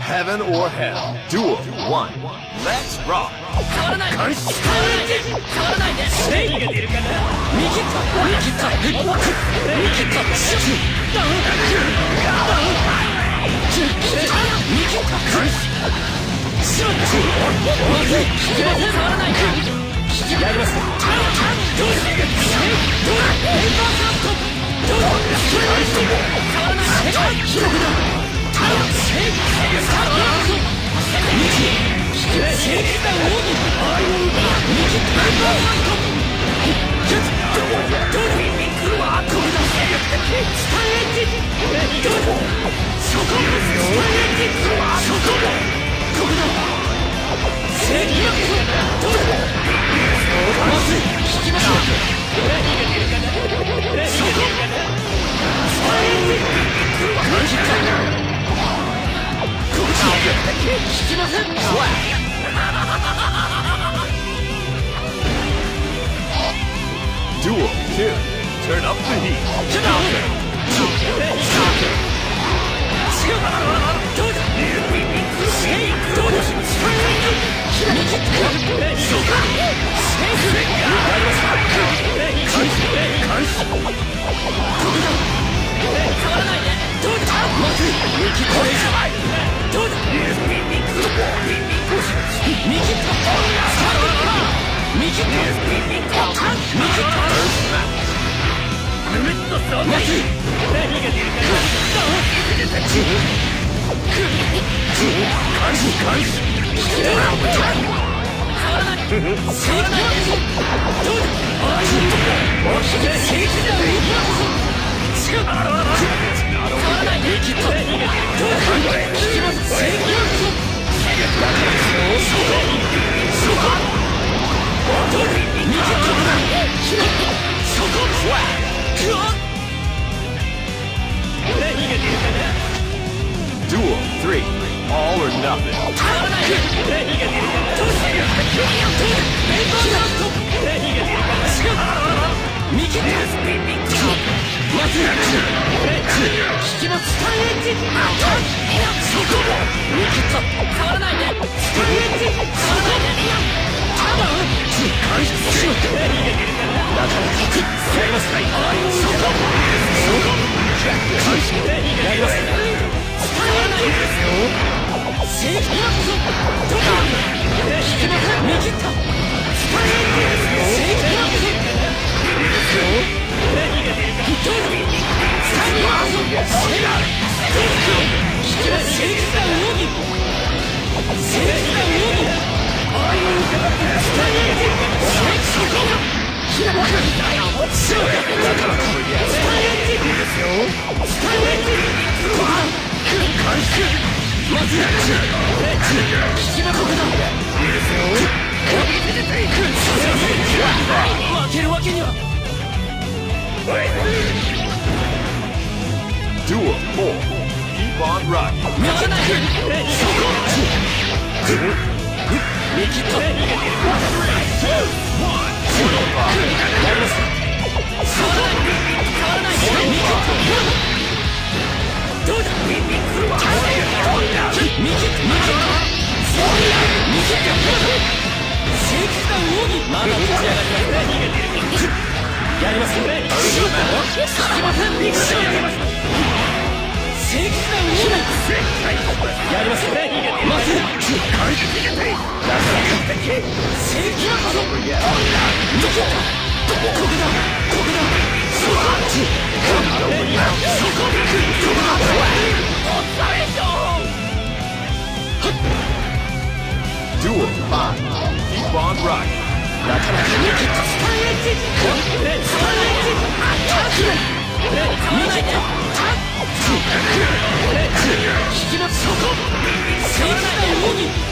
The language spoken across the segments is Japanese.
Heaven or hell. Duel 1. Let's rock. 変わらない。変わらない。変わらないで正義が出るかな見切った見切った見切ったシュッダウンダウン見切ったしまったまずい。聞きません変わらない。やりますどうだどうだメンバーカットどうだ変わらない。広くだそこ聞きませんどう20曲だ!出るかな何が出るかな何が出るかな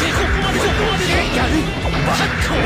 でここまでここまででやるバッコ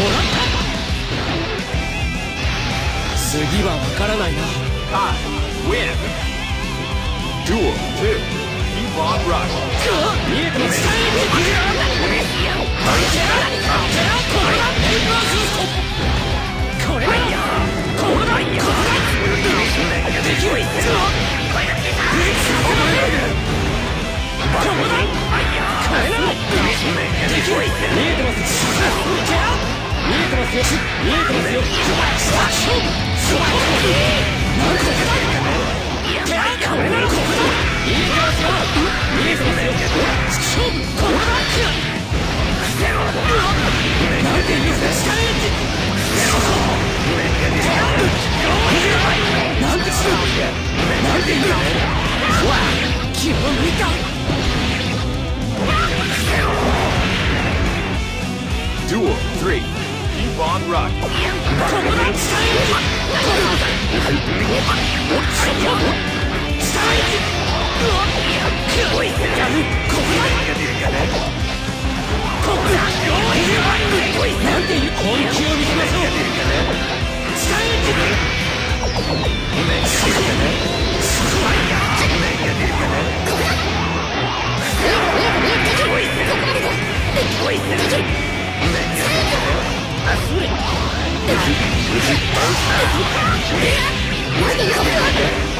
もらった次はわからないな。I win. Duel 2見えてますよ。Yeah! 何これ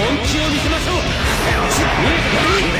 本気を見せましょう。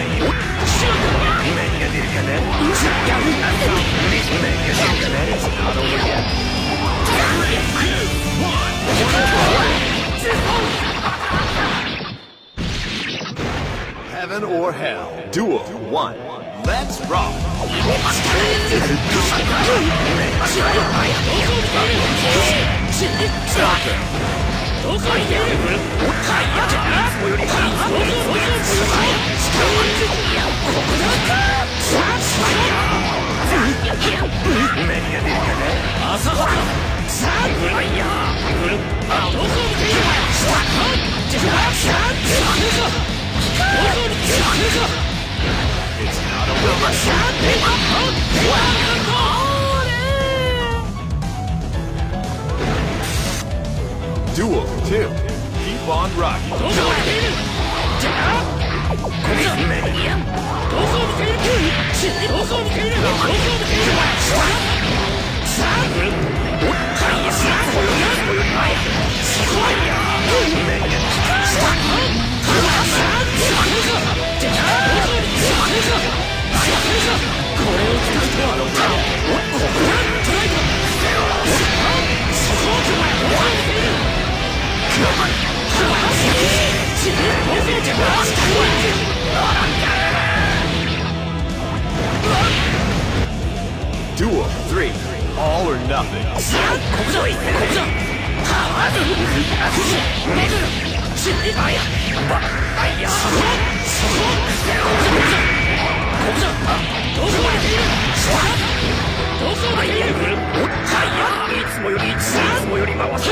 Heaven or Hell. Duel 1. Let's rock. Duel All or nothing. いつもより回す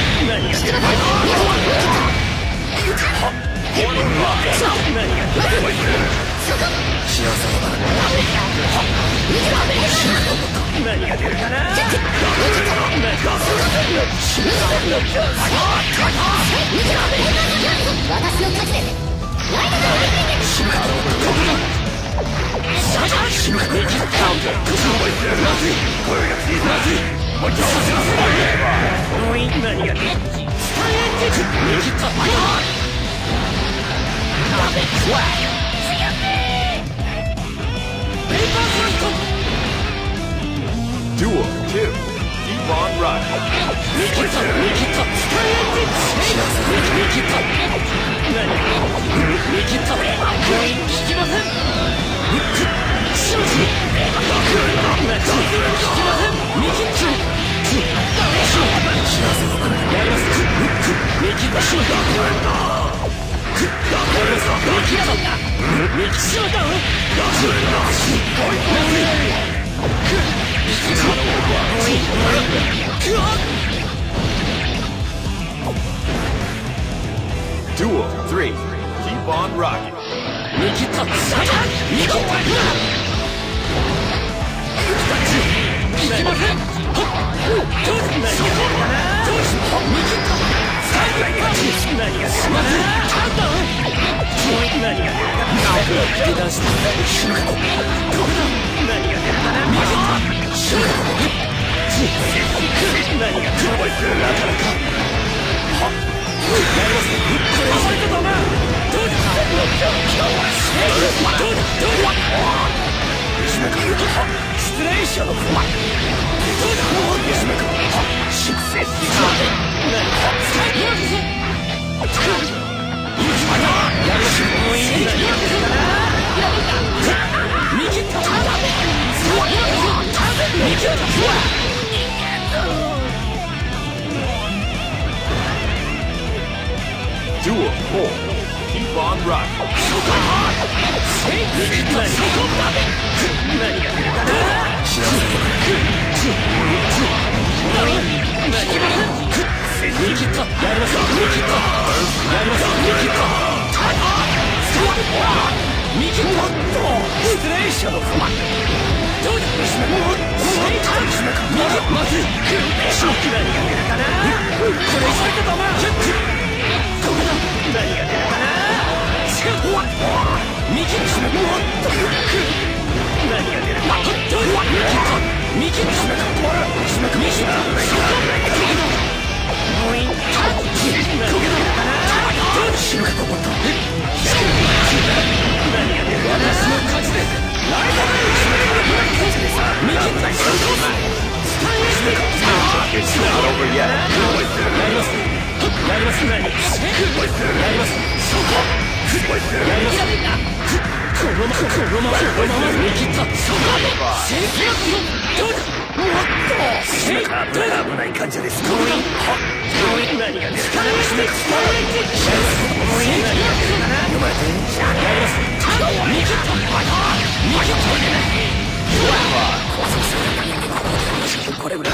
何が出るかな何が出るかな何が出る Duel 2. Keep on rocking. 'Duel 3. Keep on rocking. どうだ何が出るかこのままこのままこのまま逃げ切ったそこ危ないです。かこれぐらい